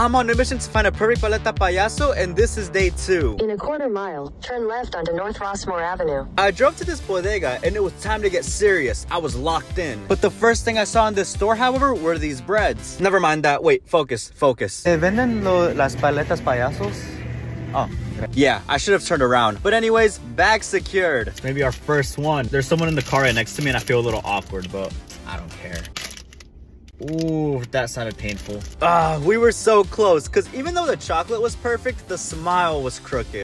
I'm on a mission to find a perfect paleta payaso, and this is day two. In a quarter mile, turn left onto North Rossmore Avenue. I drove to this bodega, and it was time to get serious. I was locked in. But the first thing I saw in this store, however, were these breads. Never mind that. Wait, focus, focus. Eh, ¿Venden lo, las paletas payasos? Oh. Yeah, I should have turned around. But anyways, bag secured. Maybe our first one. There's someone in the car right next to me and I feel a little awkward, but I don't care. Ooh, that sounded painful. Ah, we were so close, because even though the chocolate was perfect, the smile was crooked.